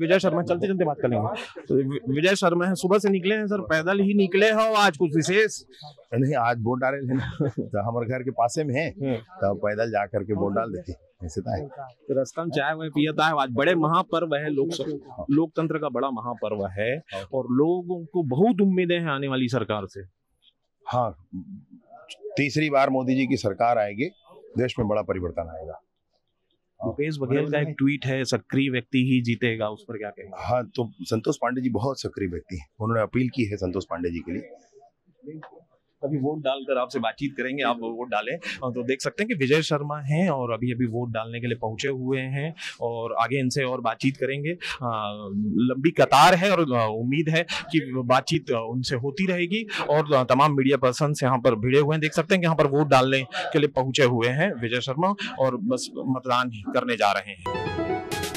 विजय शर्मा चलते चलते बात करेंगे तो विजय शर्मा है सुबह से निकले हैं सर पैदल ही निकले हो आज कुछ विशेष? नहीं आज वोट डाले तो हमारे घर के पासे में है। तो पैदल जा करके वोट डाल देते ऐसे तो है। तो रास्ता में चाय वाय पियता है आज बड़े महापर्व है लोक लोकतंत्र का बड़ा महापर्व है और लोगों को बहुत उम्मीदें हैं आने वाली सरकार से। हाँ तीसरी बार मोदी जी की सरकार आएगी देश में बड़ा परिवर्तन आएगा। भूपेश बघेल का एक ट्वीट है सक्रिय व्यक्ति ही जीतेगा उस पर क्या कहेंगे? हाँ तो संतोष पांडे जी बहुत सक्रिय व्यक्ति हैं। उन्होंने अपील की है संतोष पांडे जी के लिए। अभी वोट डालकर आपसे बातचीत करेंगे आप वोट डालें। तो देख सकते हैं कि विजय शर्मा हैं और अभी अभी वोट डालने के लिए पहुँचे हुए हैं और आगे इनसे और बातचीत करेंगे। लंबी कतार है और उम्मीद है कि बातचीत उनसे होती रहेगी और तमाम मीडिया पर्सन यहाँ पर भिड़े हुए हैं। देख सकते हैं कि यहाँ पर वोट डालने के लिए पहुँचे हुए हैं विजय शर्मा और बस मतदान करने जा रहे हैं।